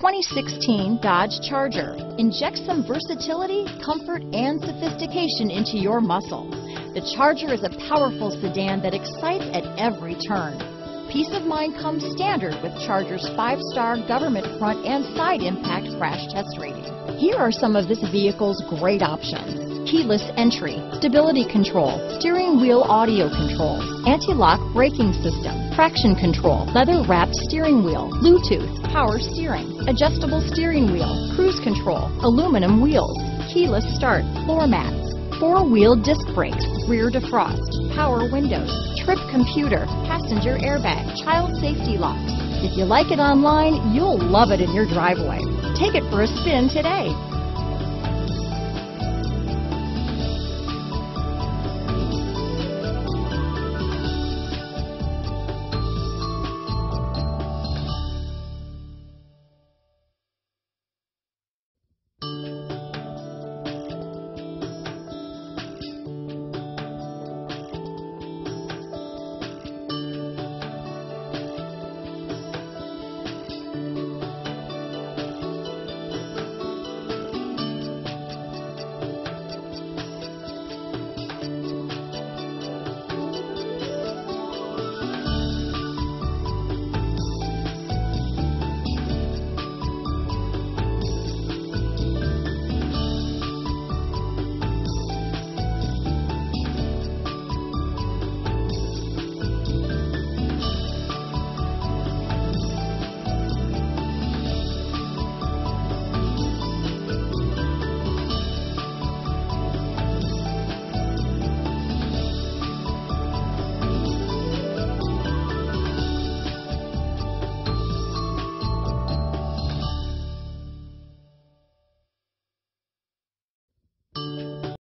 2016 Dodge Charger. Inject some versatility, comfort, and sophistication into your muscle. The Charger is a powerful sedan that excites at every turn. Peace of mind comes standard with Charger's five-star government front and side impact crash test rating. Here are some of this vehicle's great options. Keyless entry, stability control, steering wheel audio controls, anti-lock braking system, traction control, leather wrapped steering wheel, Bluetooth, power steering, adjustable steering wheel, cruise control, aluminum wheels, keyless start, floor mats, four-wheel disc brakes, rear defrost, power windows, trip computer, passenger airbag, child safety locks. If you like it online, you'll love it in your driveway. Take it for a spin today.